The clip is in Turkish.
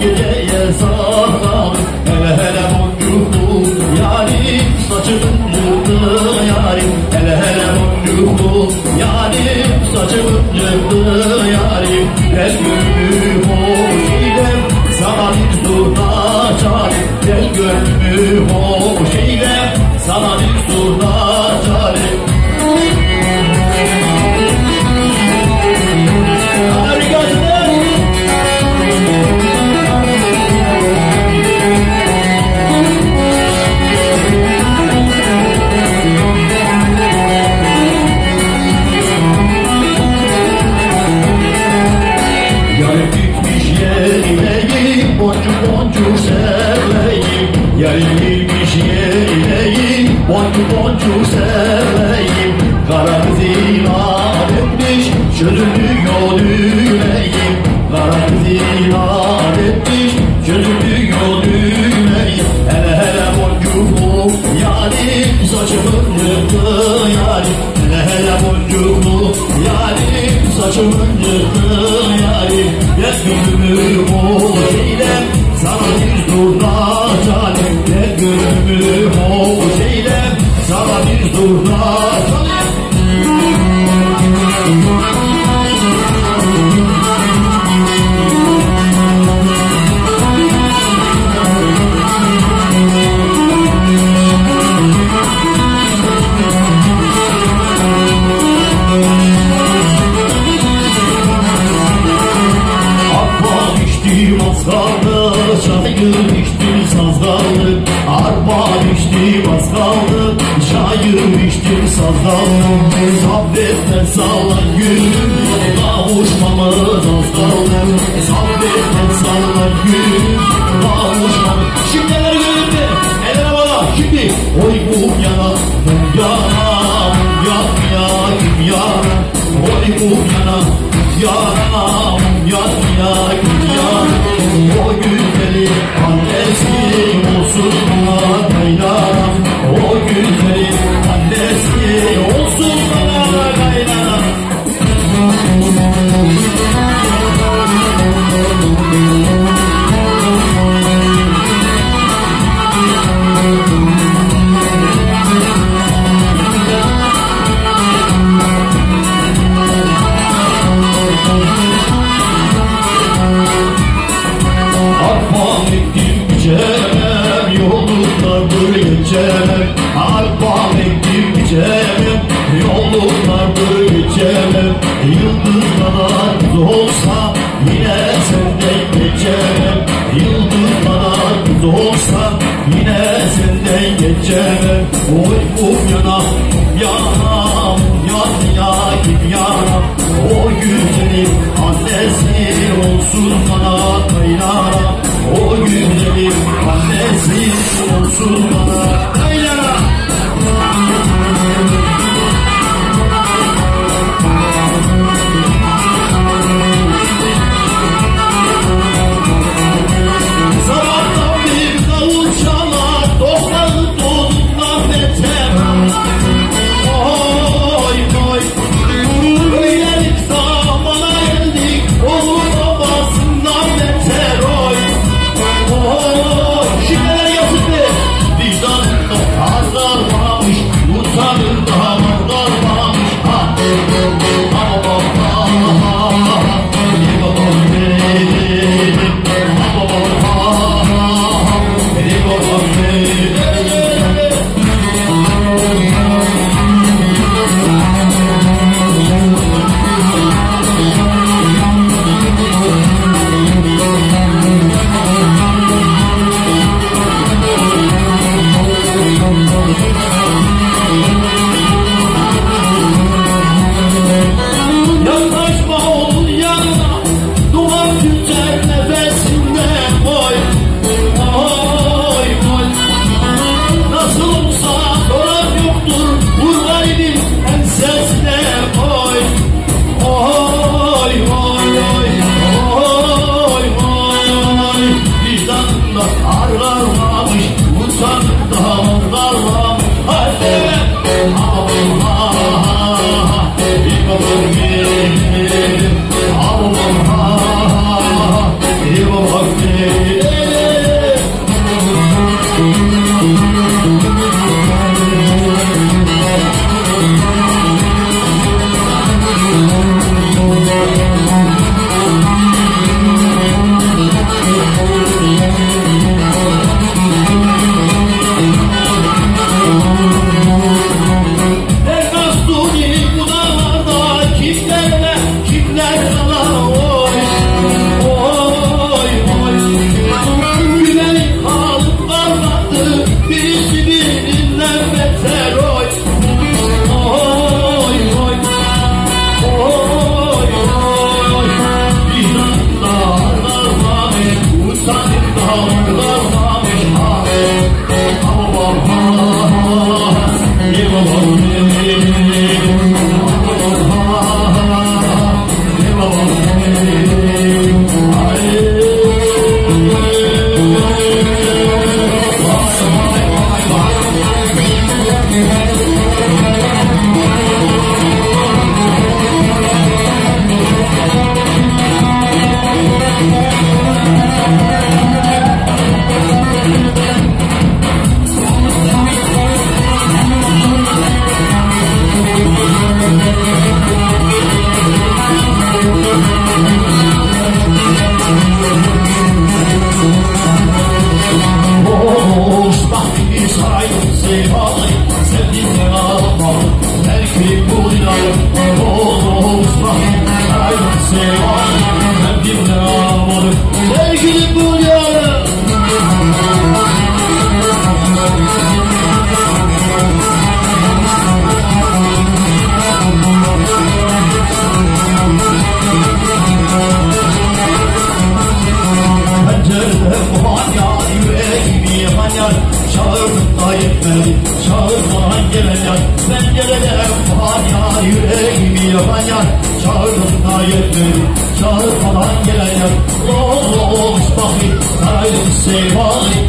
Yeah. boncuk seveyim Kara zilan etmiş çözülüyor yüreğim Kara zilan etmiş çözülüyor yüreğim Hele hele boncuğum yarim saçımın rıhtı yarim Hele hele boncuğum yarim saçımın kaldı Şair içtim saz kaldı Arpa içtim az kaldı. Şair içtim saz kaldı bunlar böyleceler Yıldızlar kız olsa yine senden geçerim Yıldızlar kız olsa yine senden geçerim Oh, hayırdır? Şahı falan gelen yok. Doğmuş bakı Saraylı Seyfali